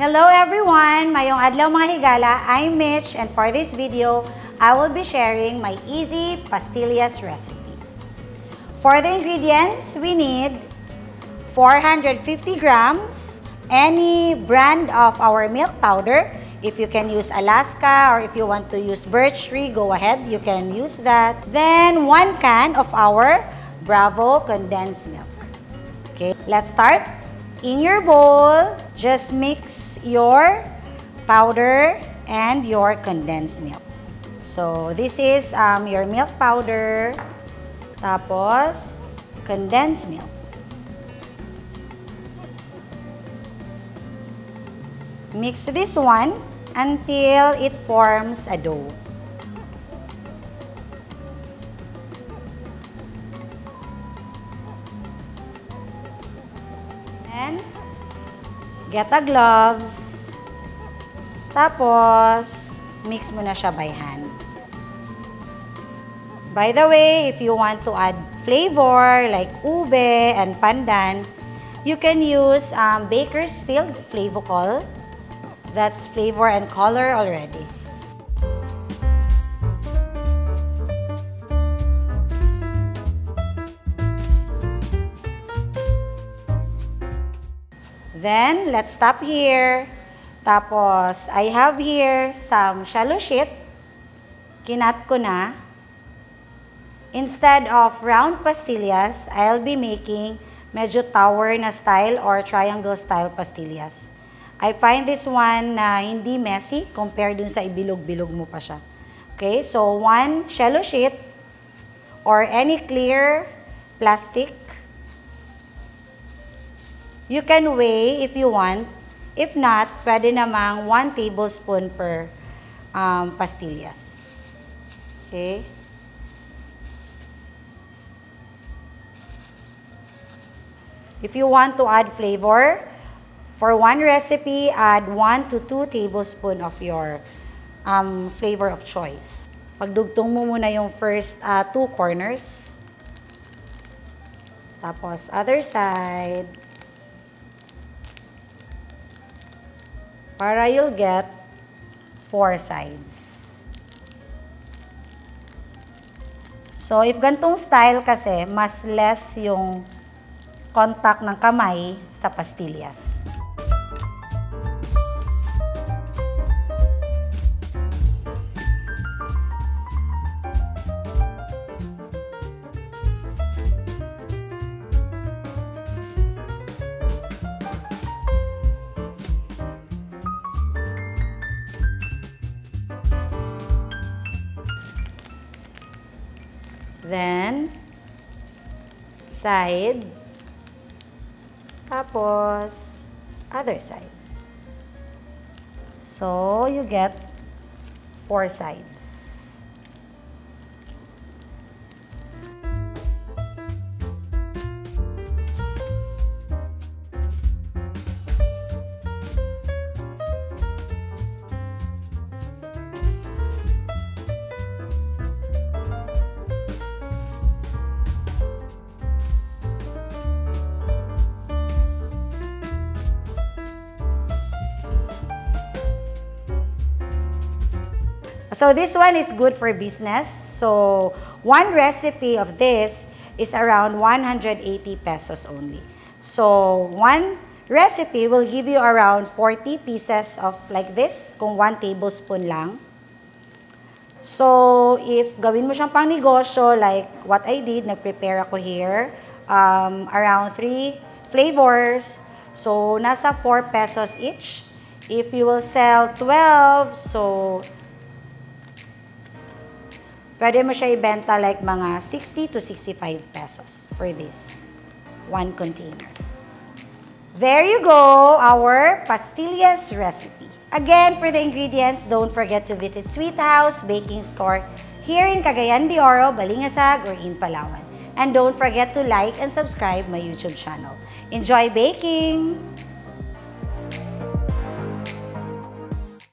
Hello everyone! Mayong adlaw mga higala, I'm Mitch and for this video, I will be sharing my easy pastillas recipe. For the ingredients, we need 450 grams, any brand of our milk powder. If you can use Alaska or if you want to use birch tree, go ahead, you can use that. Then, one can of our Bravo condensed milk. Okay, let's start. In your bowl, just mix your powder and your condensed milk. So, this is um, your milk powder, tapos condensed milk. Mix this one until it forms a dough. Then, get a gloves. Tapos, mix mo na siya by hand. By the way, if you want to add flavor like ube and pandan, you can use um, Bakersfield Flavocol. That's flavor and color already. Then, let's stop here. Tapos, I have here some shallow sheet. Kinat ko na. Instead of round pastillas, I'll be making medyo tower na style or triangle style pastillas. I find this one na hindi messy compared dun sa ibilog-bilog mo pa siya. Okay, so one shallow sheet or any clear plastic. You can weigh if you want. If not, pwede namang 1 tablespoon per um, pastillas. Okay? If you want to add flavor, for one recipe, add 1 to 2 tablespoon of your um, flavor of choice. Pagdugtong mo muna yung first uh, two corners. Tapos, other side. Para you'll get four sides. So, if gantong style kasi, mas less yung contact ng kamay sa pastillas. Then, side. Tapos, other side. So, you get four sides. So this one is good for business. So one recipe of this is around 180 pesos only. So one recipe will give you around 40 pieces of like this, kung 1 tablespoon lang. So if gawin mo siyang pang negosyo, like what I did, nag-prepare ako here, um, around 3 flavors. So nasa 4 pesos each. If you will sell 12, so Pwede mo siya ibenta like mga 60 to 65 pesos for this one container. There you go, our pastillas recipe. Again, for the ingredients, don't forget to visit Sweet House Baking Store here in Cagayan de Oro, Balingasag, or in Palawan. And don't forget to like and subscribe my YouTube channel. Enjoy baking!